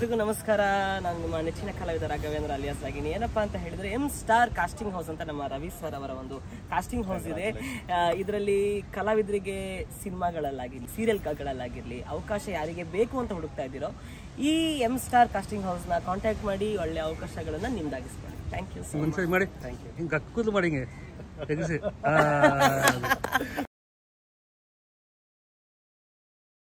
ಎಲ್ರಿಗೂ ನಮಸ್ಕಾರ. ನಾನು ನಿಮ್ಮ ನೆಚ್ಚಿನ ಕಲಾವಿದ ರಾಘವೇಂದ್ರ ಅಲಿಯಾಸ್ ಆಗಿನಿ ಏನಪ್ಪಾ ಅಂತ ಹೇಳಿದ್ರೆ ಎಂ ಸ್ಟಾರ್ ಕಾಸ್ಟಿಂಗ್ ಹೌಸ್ ಅಂತ ನಮ್ಮ ರವಿ ಸರ್ ಅವರ ಒಂದು ಕಾಸ್ಟಿಂಗ್ ಹೌಸ್ ಇದೆ. ಇದರಲ್ಲಿ ಕಲಾವಿದರಿಗೆ ಸಿನಿಮಾಗಳಲ್ಲಾಗಿರ್ಲಿ ಸೀರಿಯಲ್ಗಳಲ್ಲಾಗಿರ್ಲಿ ಅವಕಾಶ ಯಾರಿಗೆ ಬೇಕು ಅಂತ ಹುಡುಕ್ತಾ ಇದ್ದೀರೋ ಈ ಎಂ ಸ್ಟಾರ್ ಕಾಸ್ಟಿಂಗ್ ಹೌಸ್ನ ಕಾಂಟ್ಯಾಕ್ಟ್ ಮಾಡಿ ಒಳ್ಳೆ ಅವಕಾಶಗಳನ್ನು ನಿಮ್ದಾಗಿಸ್ಕೊಳ್ಳಿ. ಥ್ಯಾಂಕ್ ಯು ಮಾಡಿ. ಹಿಂಗೆ ಮಾಡಿ